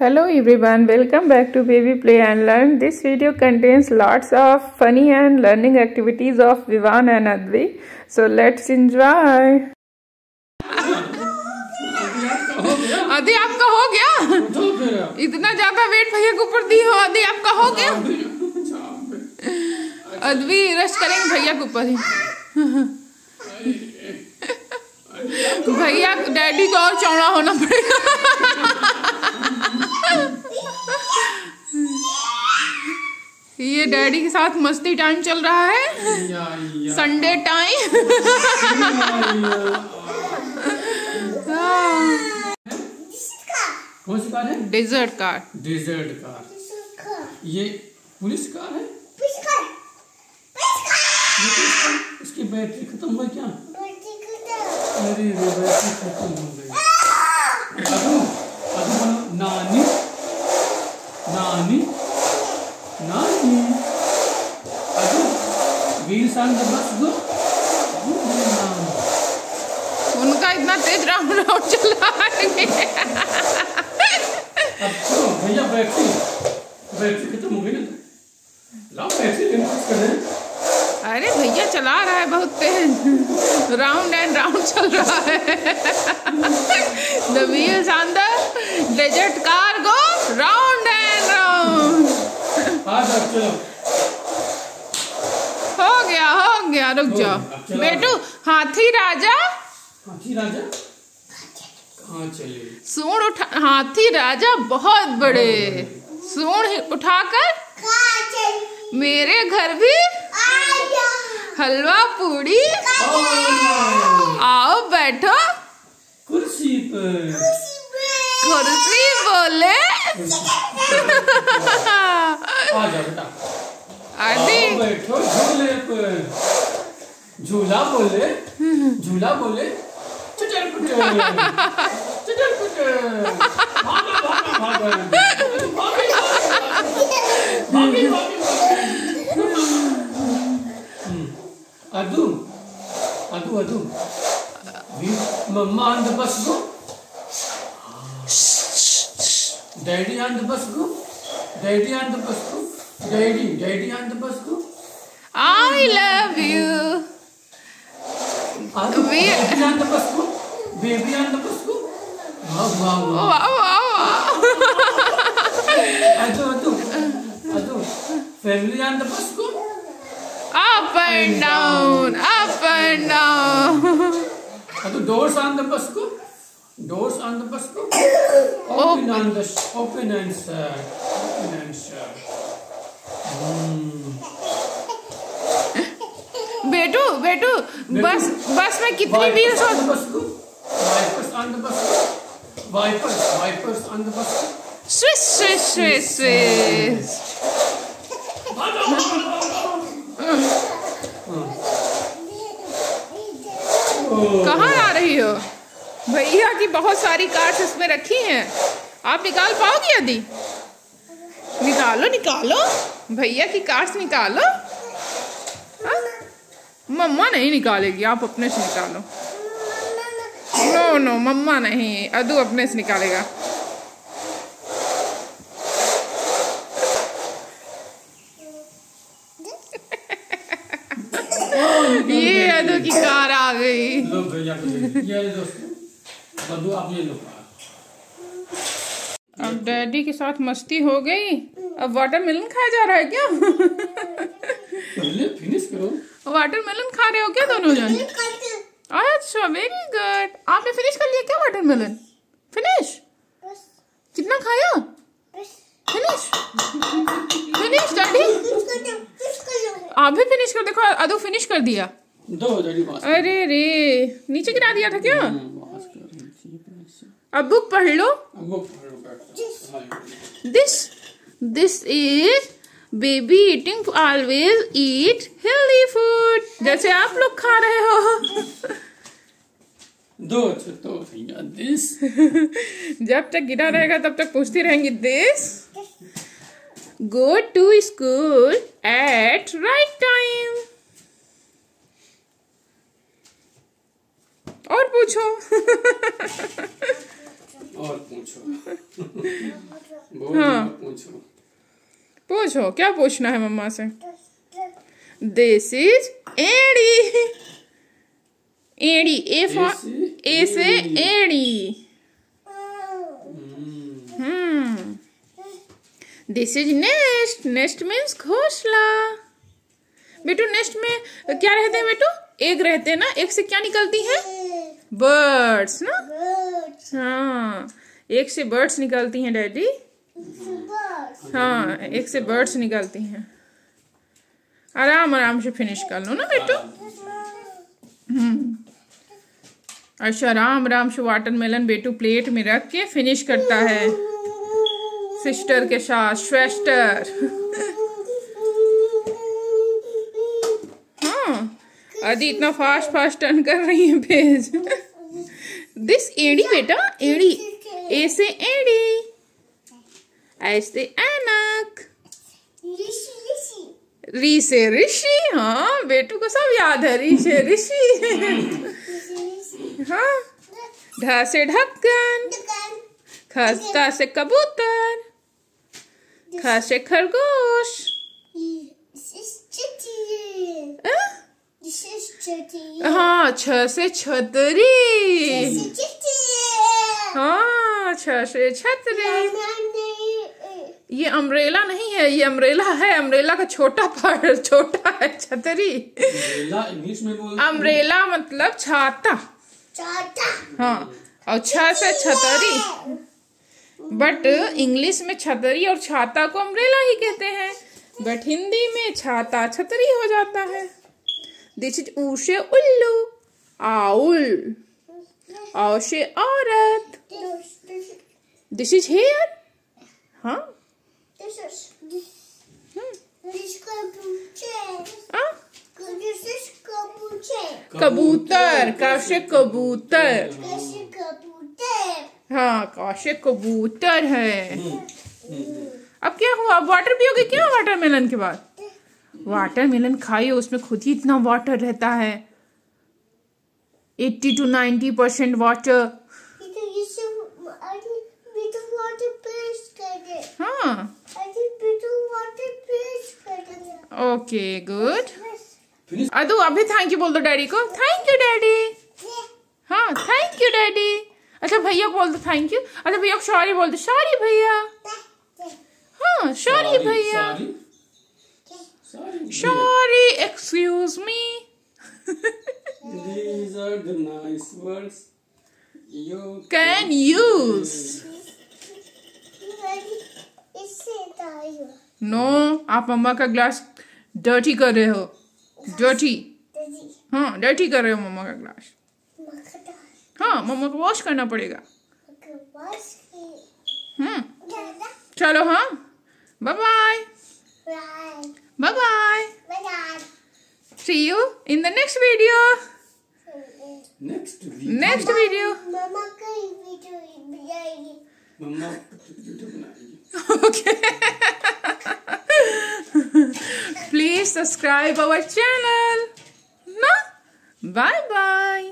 Hello everyone welcome back to baby play and learn this video contains lots of funny and learning activities of Vivaan and Advi so let's enjoy Adi आपका हो गया? इतना ज़्यादा wait भैया के ऊपर दी हो अदि आपका हो गया? अद्वी रेस्ट करेंगे भैया के ऊपर ही। भैया, डैडी को और चौड़ा होना पड़ेगा। ये डैडी के साथ मस्ती टाइम चल रहा है। संडे टाइम कौन सी कार है? डेजर्ट कार डेजर्ट कार ये पुलिस कार है? पुलिस ये पुलिस कार इसकी बैटरी खत्म हुई क्या? बैटरी खत्म अरे बैटरी खत्म हो गई। अबू अबू नानी नानी अबू वीर सान द बस गो उनका इतना तेज राउंड राउंड चल है। अब चलो भैया बैटरी बैटरी खत्म हो गई ना। लाओ बैटरी लेने कुछ कर रहे अरे भैया चला रहा है बहुत तेज। राउंड एंड राउंड चल रहा है। The wheels on the desert car go round and round चलो। गया हो गया रुक जाओ। बेटू हाथी राजा? हाथी राजा? कहाँ चले? सूंड उठा हाथी राजा बहुत बड़े। सूंड उठाकर? मेरे घर भी? हलवा पूड़ी? आओ बैठो। कुर्सी पर कुर्सी बोले आ जाओ बेटा आदि आओ बैठो झूले पर झूला बोले झूला बोले चटर चटर भागो अदू अदू अदू। मम्मा on the bus go daddy on the bus go daddy on Guiding, guiding on the bus go? I love you. Are you baby on the bus go? Baby on the bus go? Wow, wow, wow. Wow, wow, wow. Adu, adu. Adu. Family on the bus go? Up and down, up and down. Adu, doors on the bus go? doors on the bus open, open and the open and shut open and shut बेटू बेटू बस बस में कितनी wheels हो कहाँ आ रही हो? भैया की बहुत सारी कार्ड्स इसमें रखी हैं। आप निकाल पाओगी यदि? निकालो निकालो। भैया की कार्ड्स निकालो। हाँ? मम्मा नहीं निकालेगी, आप अपने से निकालो। नो नो, मम्मा नहीं, अदू अपने से निकालेगा। ये अदू की कार आ गई। लो, भैया। ये दोस्तों बंधु आप ये लो। अब डैडी के साथ मस्ती हो गई। अब वाटरमेलन खाया जा रहा है क्या? फिनिश करो। वाटरमेलन खा रहे हो क्या दोनों जन? अच्छा वेरी गुड आपने फिनिश कर लिया क्या वाटरमेलन फिनिश कितना खाया? फिनिश फिनिश डैडी आप भी फिनिश कर देखो अदो फिनिश कर दिया। दो अरे रे नीचे गिरा दिया था क्या? पास। अब बुक पढ़ लो। पकड़ो बैठ this this is baby eating always eat healthy food. जैसे आप लोग खा रहे हो। दो तो दिस जब तक गिरा रहेगा तब तक पूछती रहेंगी this go to school at right time और पूछो। और पूछो। हाँ। पूछो। पूछो क्या पूछना है मम्मा से? दिस इज़ एड़ी एड़ी ए फॉर ए से एड़ी हम्म this is nest nest means घोसला। बेटू नेस्ट में क्या रहते हैं बेटू? एग रहते हैं ना? एक से क्या निकलती है? बर्ड्स ना? हाँ एक से बर्ड्स निकलती हैं, डैडी। हाँ एक से बर्ड्स निकलती हैं। आराम आराम से फिनिश कर लो ना, बेटू। हम्म। अच्छा आराम आराम से वाटरमेलन बेटू प्लेट में रख के फिनिश करता है। सिस्टर के साथ स्वेस्टर हाँ आदि इतना फास्ट फास्ट टर्न कर रही है पेज दिस एड़ी बेटा एड़ी ए से एड़ी ऐसे एनक री से ऋषि हाँ बेटू को सब याद है री से ऋषि हाँ ढ से ढक्कन खस्ता से कबूतर ख से खरगोश. हाँ छ से छतरी हाँ छ से छतरी ये अम्ब्रेला नहीं है ये अम्ब्रेला है। अम्ब्रेला का छोटा पार्ट छोटा है छतरी। इंग्लिश अम्ब्रेला मतलब छाता। हाँ और छ से छतरी। बट इंग्लिश में छतरी और छाता को अम्ब्रेला ही कहते हैं। बट हिंदी में छाता छतरी हो जाता है। दिस इज़ ऊशे उल्लू आउल औशे औरत दिस इज़ हेयर हाँ कबूतर कौशिक कबूतर हाँ कौशिक कबूतर है। अब क्या हुआ? वाटर पियोगे क्या वाटरमेलन के बाद? वाटरमेलन खाइए उसमें खुद ही इतना वाटर रहता है। Eighty two ninety percent water हाँ। ओके गुड अदू अभी थैंक यू बोल दो डैडी को। थैंक यू डैडी हाँ थैंक यू डैडी अच्छा भैया को बोल दो थैंक यू अच्छा भैया को सॉरी बोल दो। सॉरी भैया। हाँ सॉरी भैया। Sorry excuse me These are the nice words you can use. No no, आप मम्मा का ग्लास डर्टी कर रहे हो. डर्टी हाँ डर्टी कर रहे हो मम्मा का ग्लास हाँ मम्मा को वॉश करना पड़ेगा. हम्म. चलो हाँ. Bye bye bye bye see you in the next video next video next video मम्मा का वीडियो बनाएगी मम्मा वीडियो बनाएगी okay please subscribe our channel no bye bye